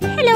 Hello